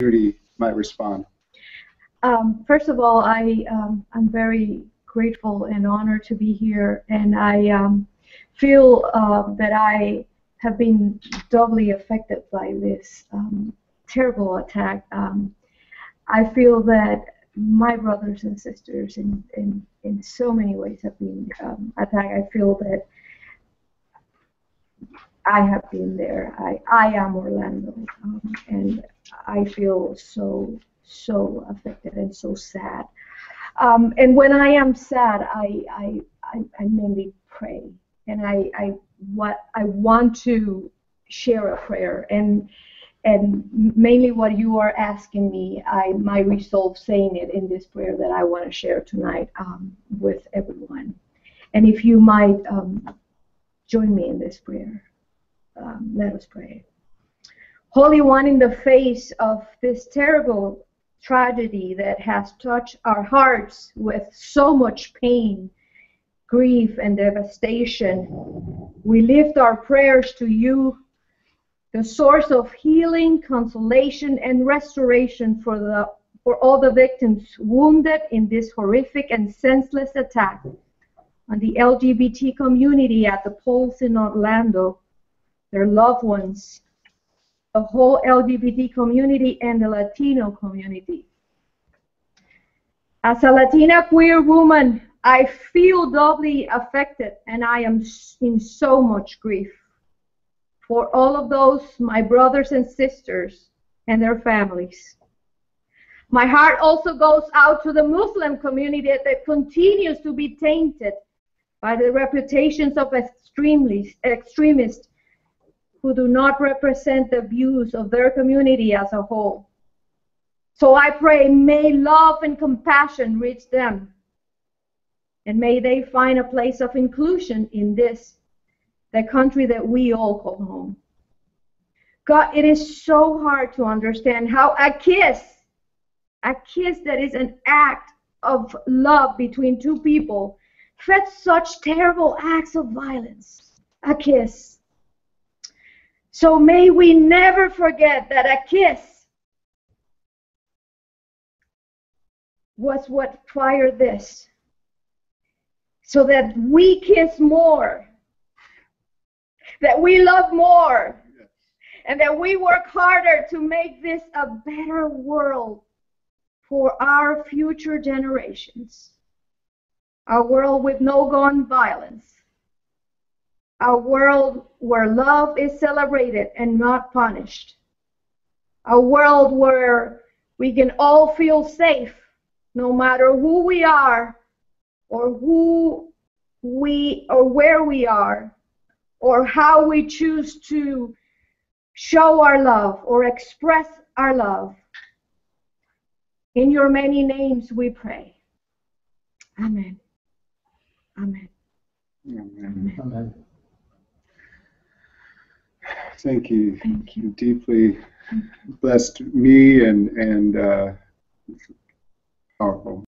Judy might respond. Um, first of all, I um, I'm very grateful and honored to be here, and I um, feel uh, that I have been doubly affected by this um, terrible attack. Um, I feel that my brothers and sisters in, in, in so many ways have been um, attacked. I feel that I have been there. I, I am Orlando, and I feel so, so affected and so sad. Um, and when I am sad, I, I, I, I mainly pray, and I, I, what, I want to share a prayer. And and mainly what you are asking me, I my resolve saying it in this prayer that I want to share tonight um, with everyone. And if you might um, join me in this prayer, um, let us pray. Holy One, in the face of this terrible tragedy that has touched our hearts with so much pain, grief, and devastation, we lift our prayers to you the source of healing, consolation, and restoration for, the, for all the victims wounded in this horrific and senseless attack on the LGBT community at the Pulse in Orlando, their loved ones, the whole LGBT community, and the Latino community. As a Latina queer woman, I feel doubly affected and I am in so much grief for all of those, my brothers and sisters and their families. My heart also goes out to the Muslim community that continues to be tainted by the reputations of extremists who do not represent the views of their community as a whole. So I pray, may love and compassion reach them, and may they find a place of inclusion in this the country that we all call home. God, it is so hard to understand how a kiss, a kiss that is an act of love between two people, fed such terrible acts of violence. A kiss. So may we never forget that a kiss was what fired this. So that we kiss more that we love more, and that we work harder to make this a better world for our future generations. A world with no gun violence. A world where love is celebrated and not punished. A world where we can all feel safe no matter who we are or who we or where we are or how we choose to show our love or express our love. In your many names we pray. Amen. Amen. Amen. Amen. Thank you. Thank you. Deeply blessed me and and uh, powerful.